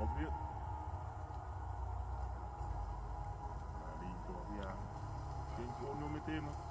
Ovvio. Lincoln, via. Gente, non mettiamo.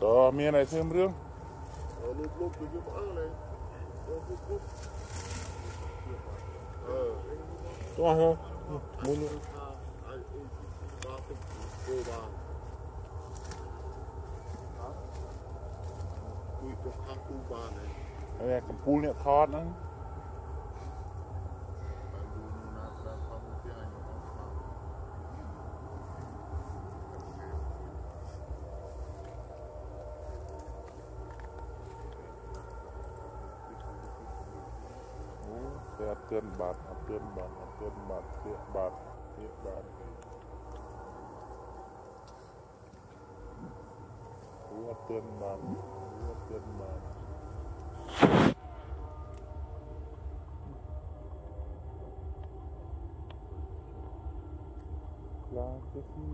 Đó, miền này thêm rương. Ở lúc lúc thì cái bão này. Đúng không? Muốn luôn. Cái này cầm pul này thọt nữa. เป็นบัตรเป็นบัตรเสียบัตรเสียบัตรรู้ว่าเป็นบัตรรู้ว่าเป็นบัตรลาไปที่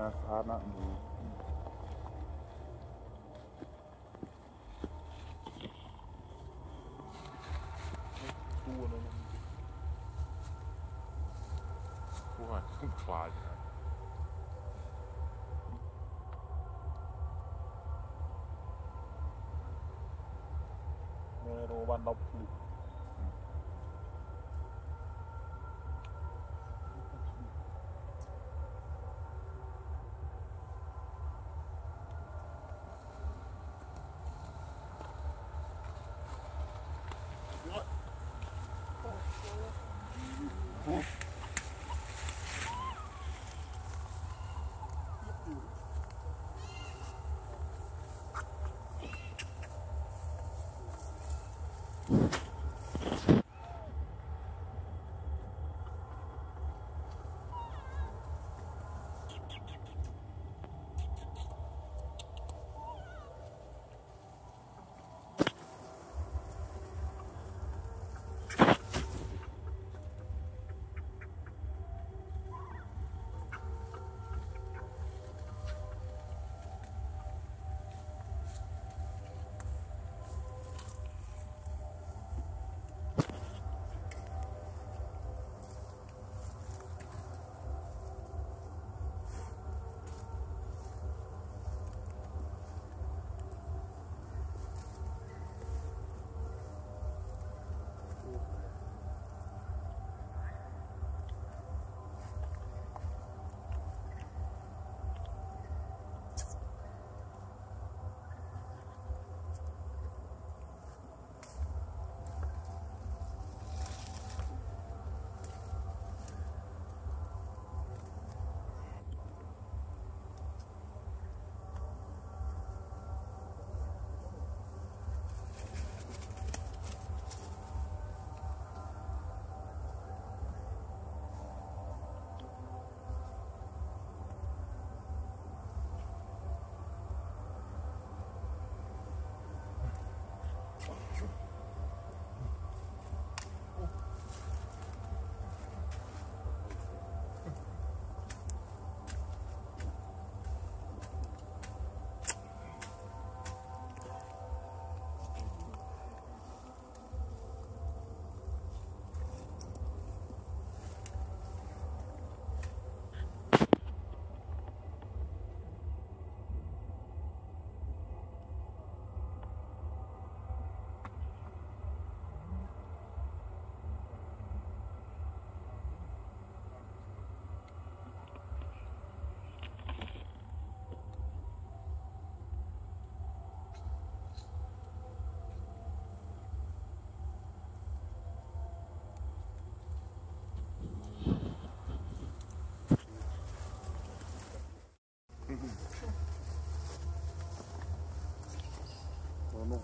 nach Hanau 嗯。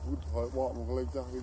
voudrais voir mon l'exarine.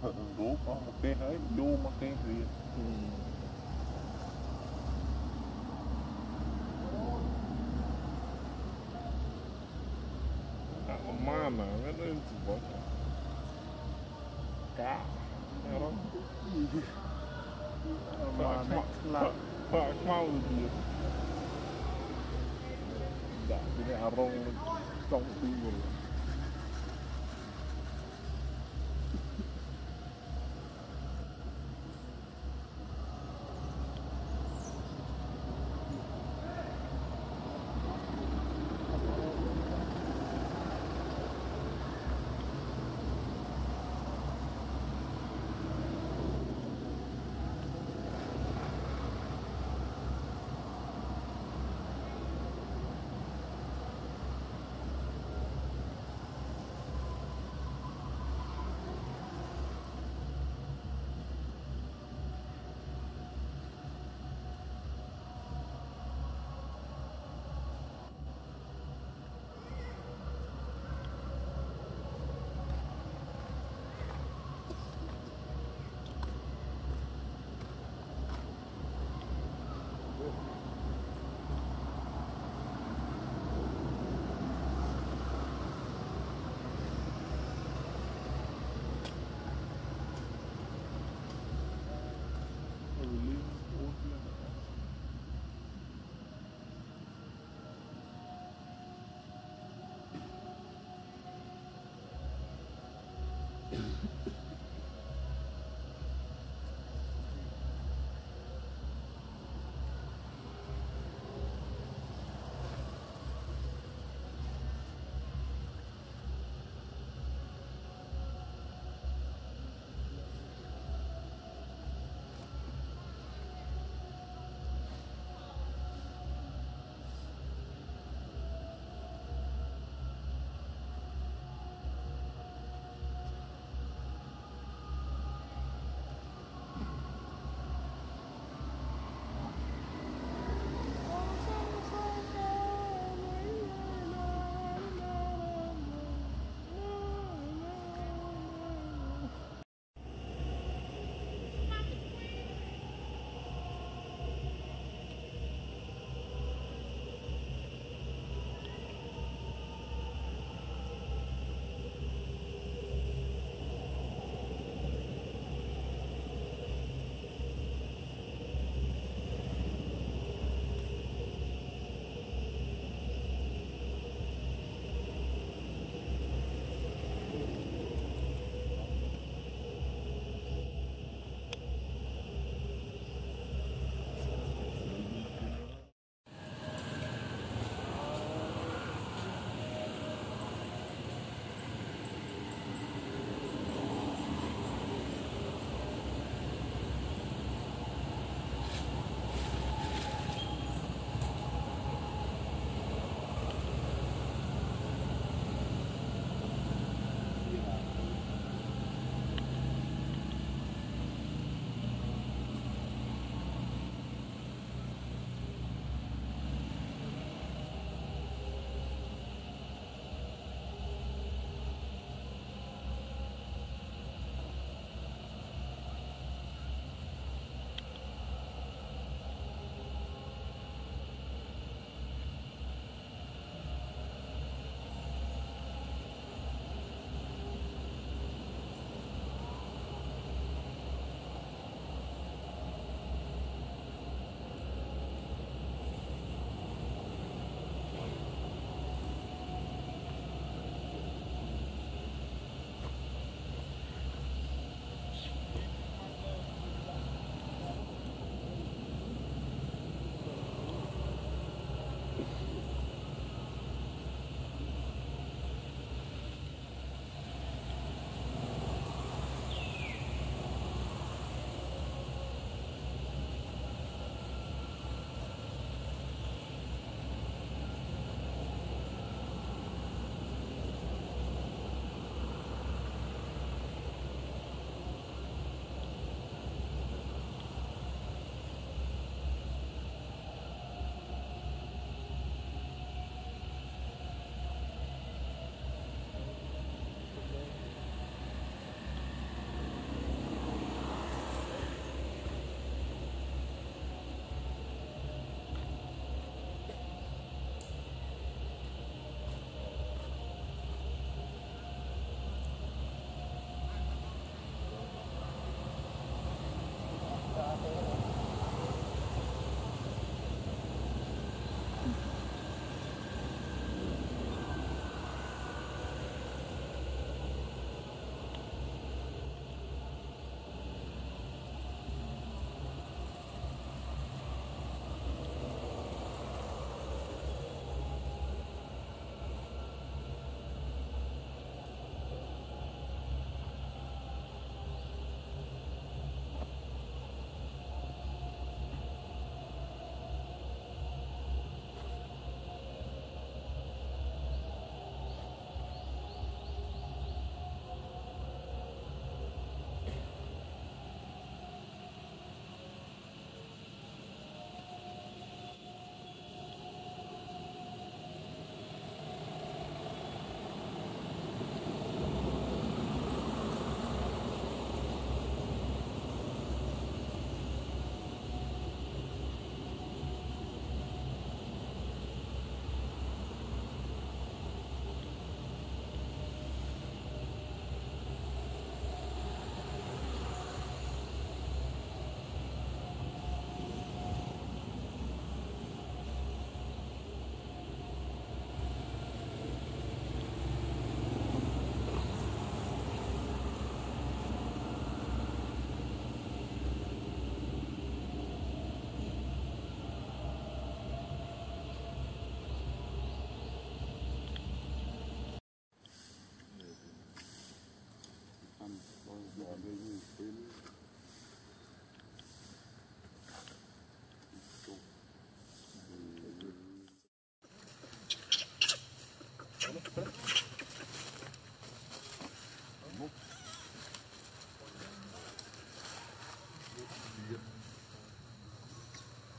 Doe maar meteen, hij doe meteen weer. Mama, we hebben het te wachten. Ja, ja dan. Maar ik maal het hier. Ja, ik ben haar rol, ik kan het niet meer.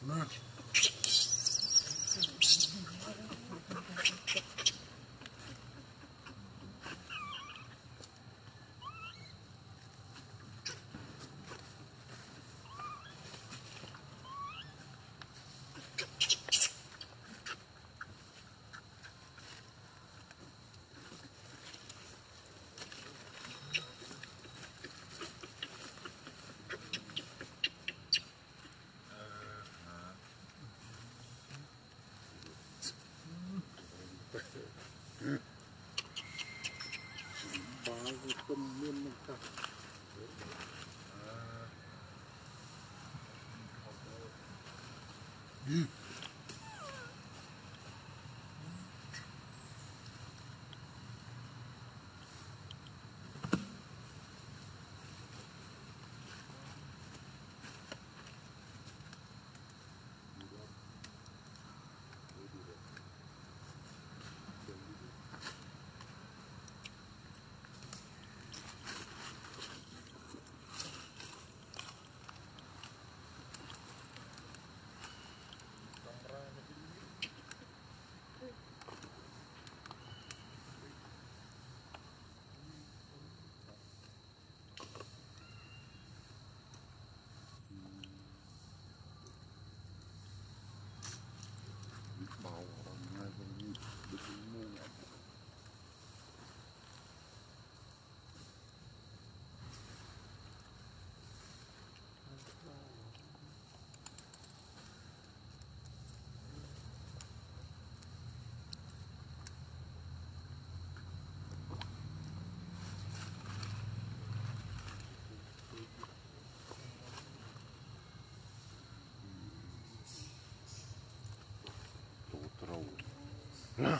Look. Mm. Yeah.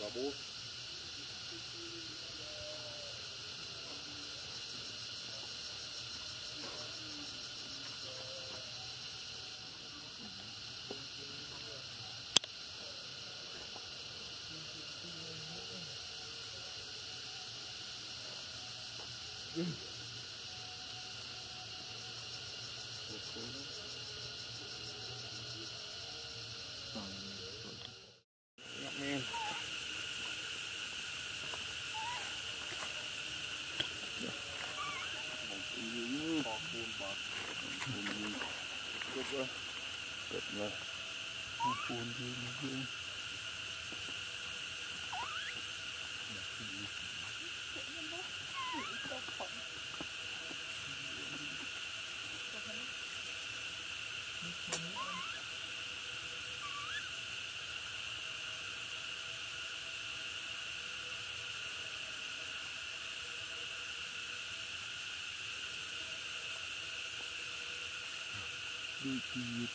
do amor. Mm-hmm. Thank you.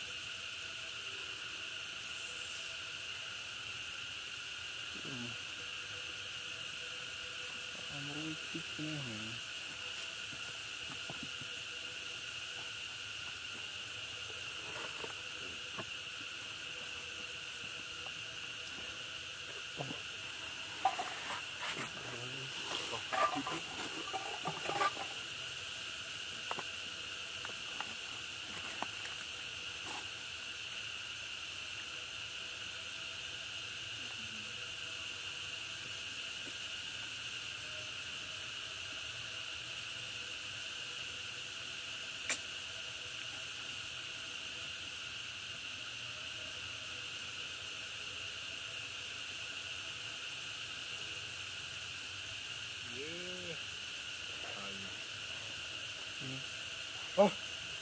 好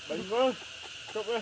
美国收割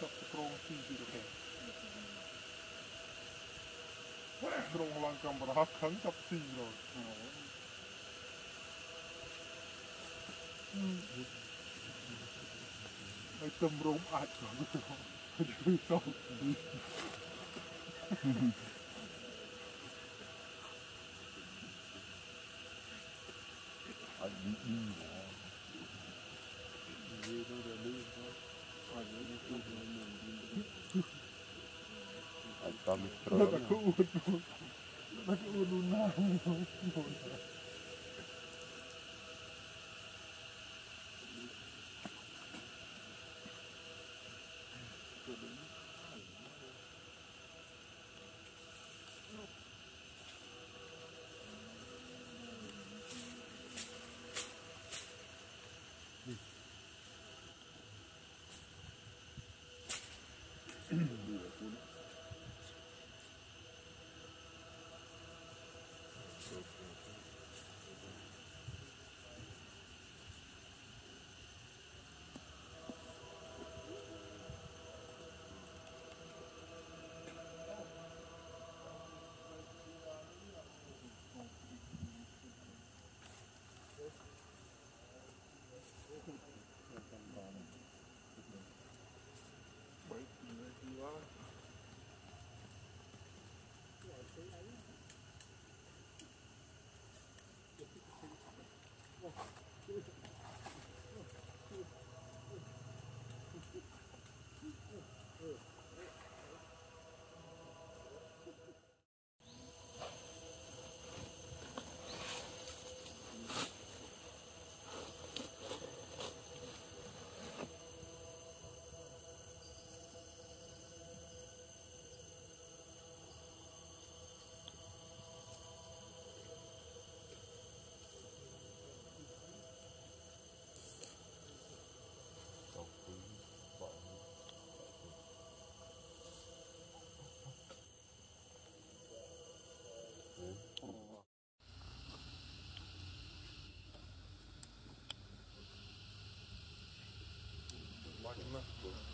ទឹកក្រងទីទៀតអូខេក្រងឡើងចំប្រហោះខឹងចាប់ទីរត់ហើយទំរងអាចទៅទៅទៅអត់ Oh, no. Anlatma.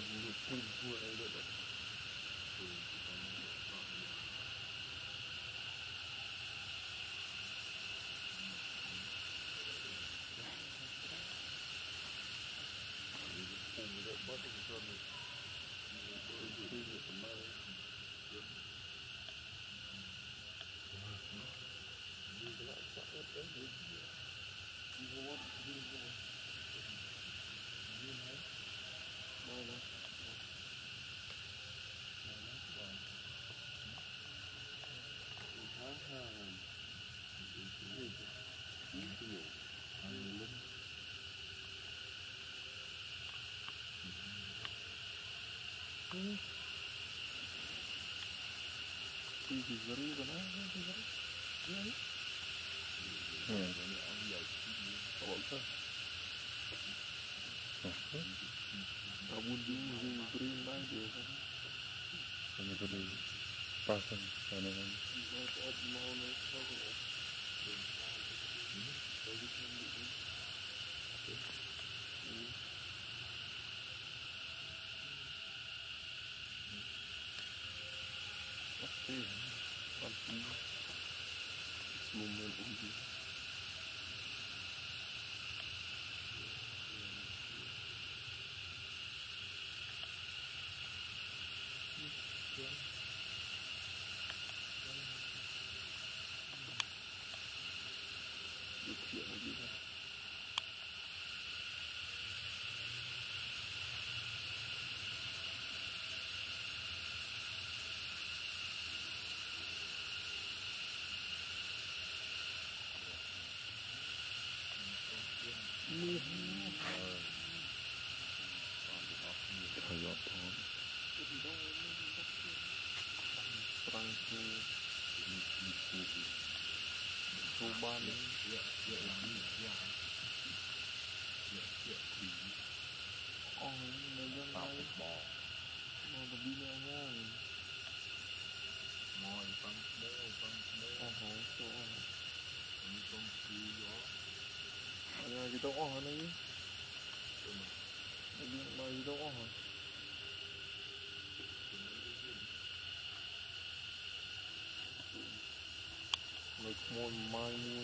你就滚过来了呗 teaser bukan apa teaser ya hmm. kalau kita kamu dulu berimbang dia kan? Ini. Tadi pasang sana kan? Thu ban người dân đây. Mà là đi nhau ngang Mồi tăng mô tăng mô. Ồ hổ chỗ Mình không cứ gió. Ở nhà cái chỗ ở này mà cái chỗ ở Mấy môn mai mùi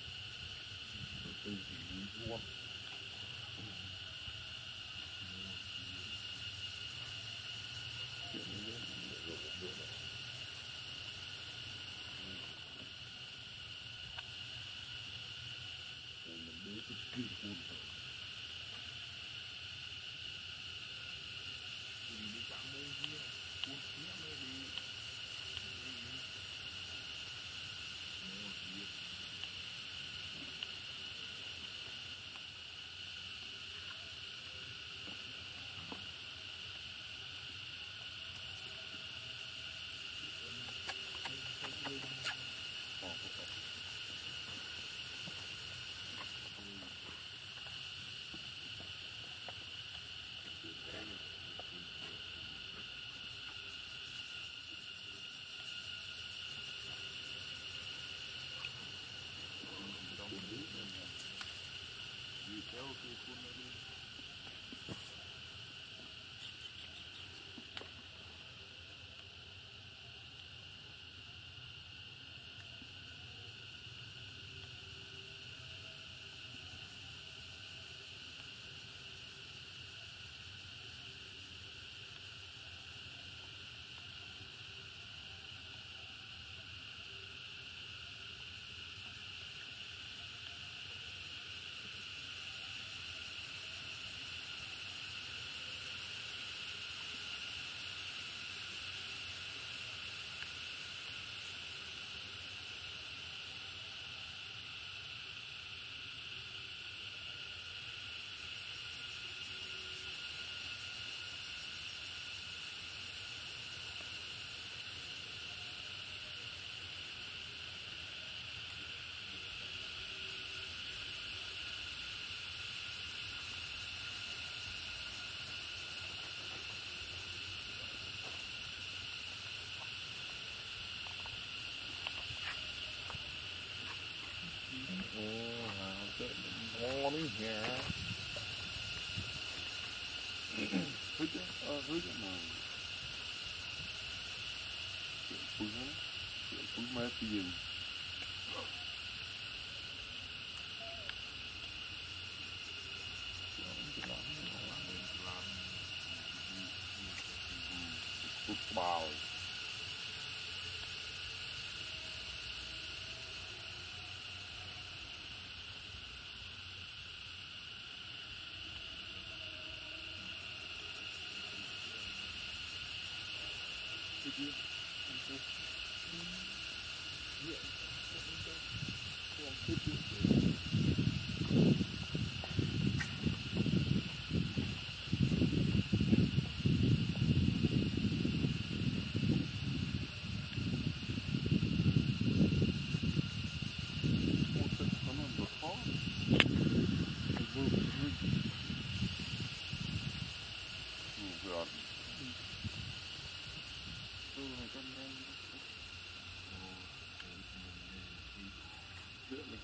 more pưng mê tiền Tụt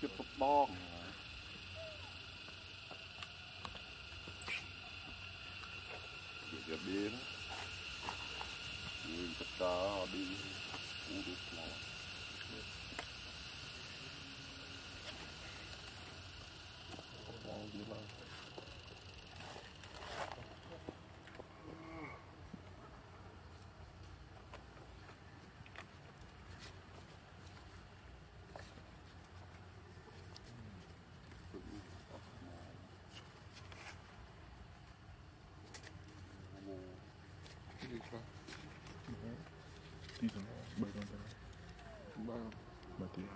good football.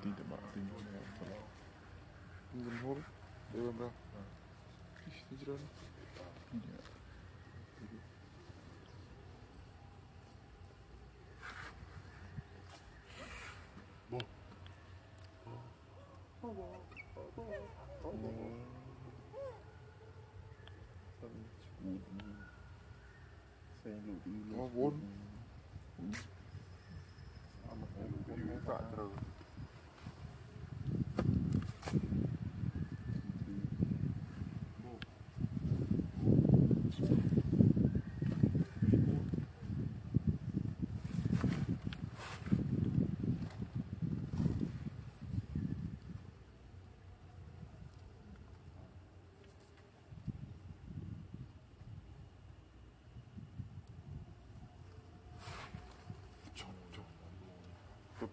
partida, maar die moet je echt wel. Moet je hem horen? Ja, dan wel. Is het niet raar? Ja. Bo. Bo. Bo. Bo. Bo. Sen gjorde ju... Ja, vår. Han gjorde ju inte allt.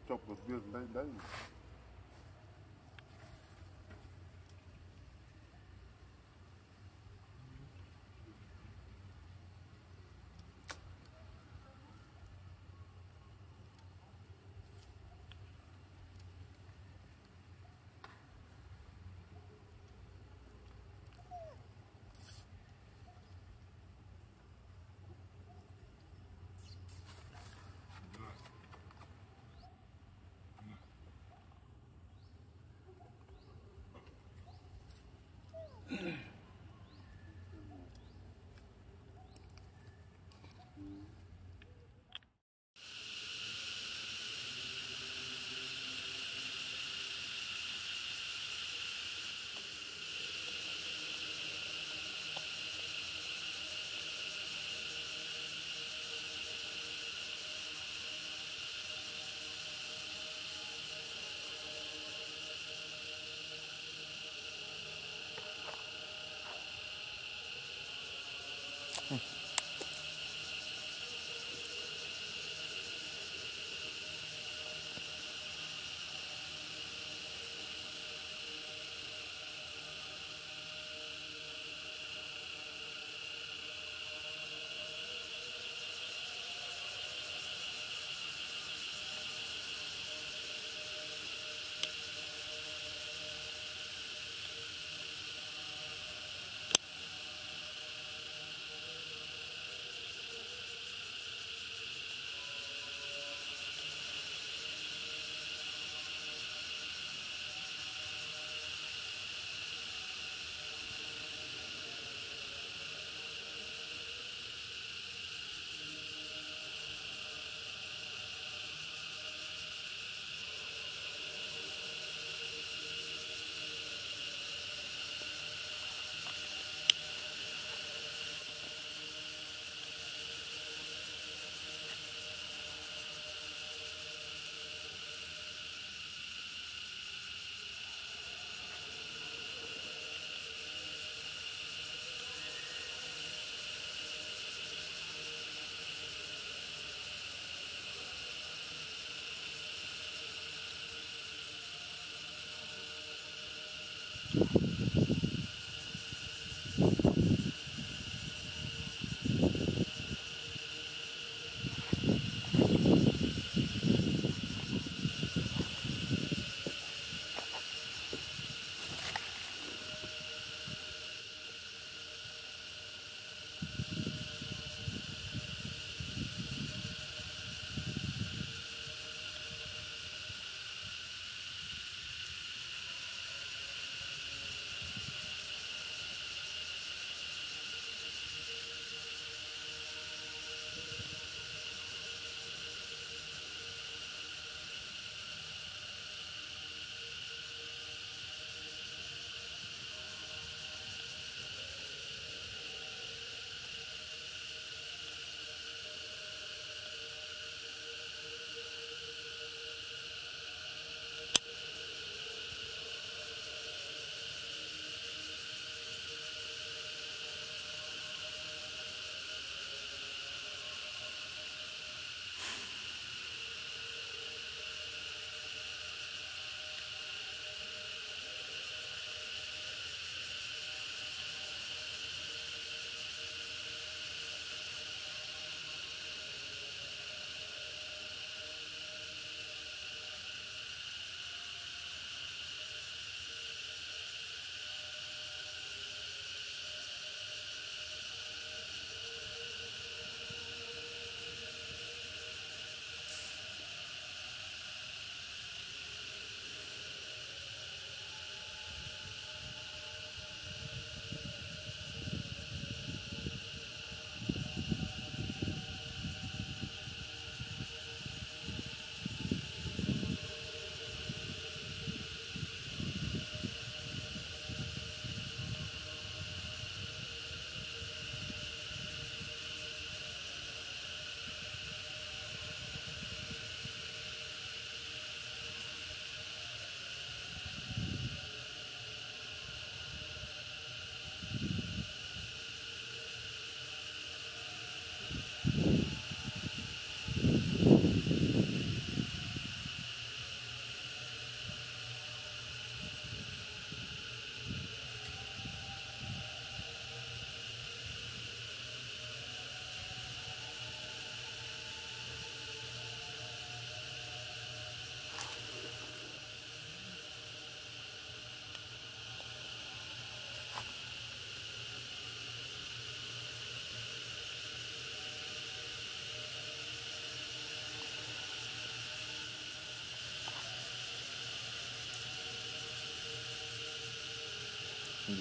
chop was built in nine days. Mm-hmm.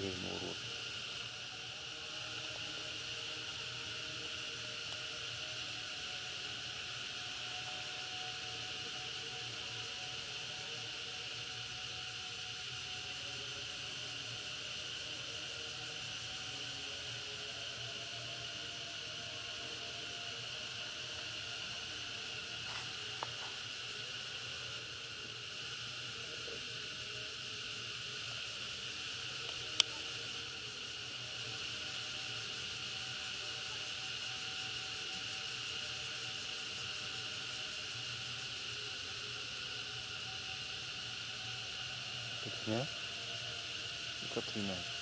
anymore. Ja? Ik had drie mensen.